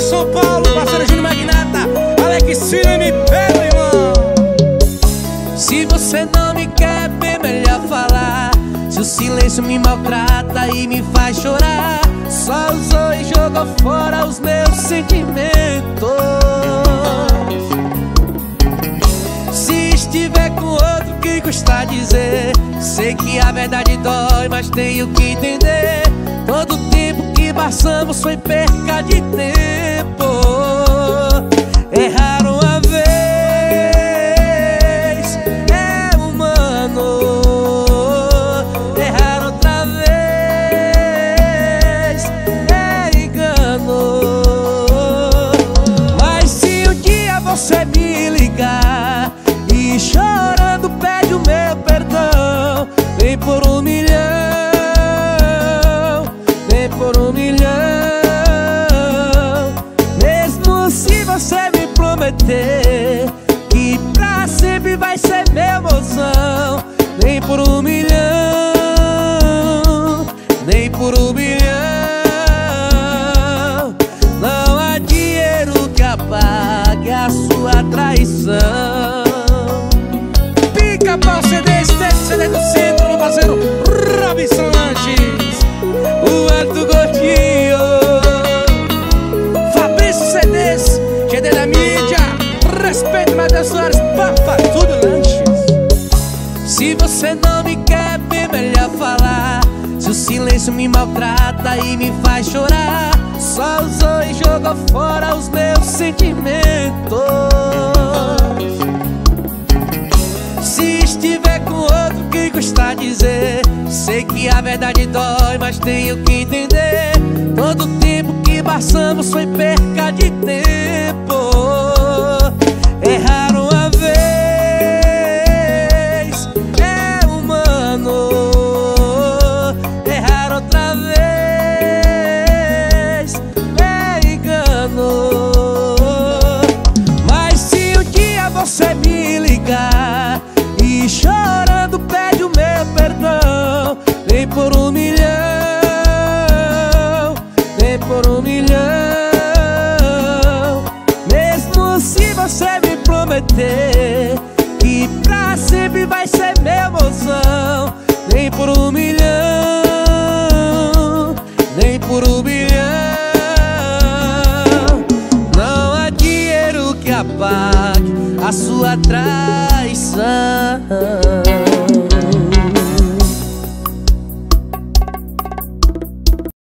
São Paulo, parceiro Júnior Magnata Alex Filho, me pega, irmão. Se você não me quer, bem melhor falar. Se o silêncio me maltrata e me faz chorar Só usou e jogou fora os meus sentimentos. Se estiver com outro, que custa dizer? Sei que a verdade dói, mas tenho que entender passamos foi perca de tempo. Errar uma vez é humano. Errar outra vez é engano. Mas se um dia você me ligar E chorando pede o meu perdão Nem por um milhão por um milhão me prometer Que pra sempre vai ser meu mozão Nem por um milhão Nem por um milhão. Não há dinheiro que apague a sua traição. Pica-pau CD, Step CD do Soares, Papa, tudo lanches Se você não me quer, bem melhor falar. Se o silêncio me maltrata e me faz chorar. Só usou e jogou fora os meus sentimentos. Se estiver com outro, que custa dizer Sei que a verdade dói, mas tenho que entender. Todo tempo que passamos foi perca de tempo por um milhão. Mesmo se você me prometer Que pra sempre vai ser meu mozão Nem por um milhão Nem por um milhão. Não há dinheiro que apague a sua traição